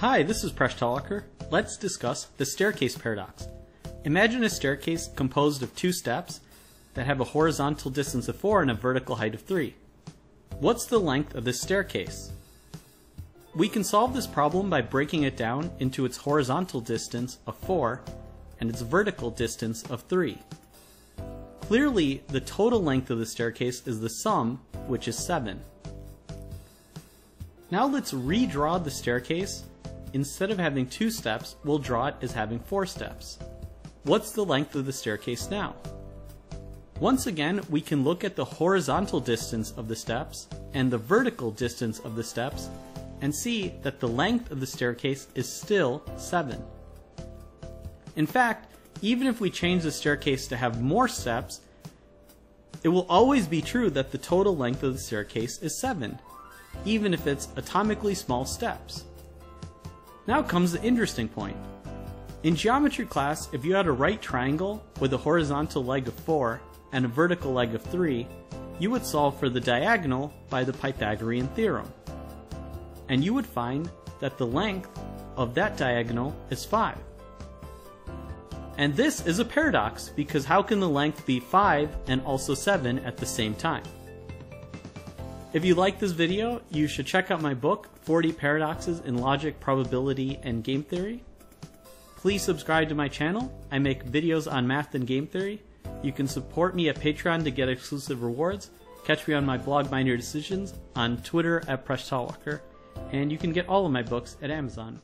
Hi, this is Presh Talwalkar. Let's discuss the staircase paradox. Imagine a staircase composed of two steps that have a horizontal distance of 4 and a vertical height of 3. What's the length of this staircase? We can solve this problem by breaking it down into its horizontal distance of 4 and its vertical distance of 3. Clearly, the total length of the staircase is the sum, which is 7. Now let's redraw the staircase. Instead of having two steps, we'll draw it as having four steps. What's the length of the staircase now? Once again, we can look at the horizontal distance of the steps and the vertical distance of the steps and see that the length of the staircase is still 7. In fact, even if we change the staircase to have more steps, it will always be true that the total length of the staircase is 7, even if it's atomically small steps. Now comes the interesting point. In geometry class, if you had a right triangle with a horizontal leg of 4 and a vertical leg of 3, you would solve for the diagonal by the Pythagorean theorem. And you would find that the length of that diagonal is 5. And this is a paradox because how can the length be 5 and also 7 at the same time? If you like this video, you should check out my book, 40 Paradoxes in Logic, Probability, and Game Theory. Please subscribe to my channel. I make videos on math and game theory. You can support me at Patreon to get exclusive rewards. Catch me on my blog, Mind Your Decisions, on Twitter at Presh Talwalkar, and you can get all of my books at Amazon.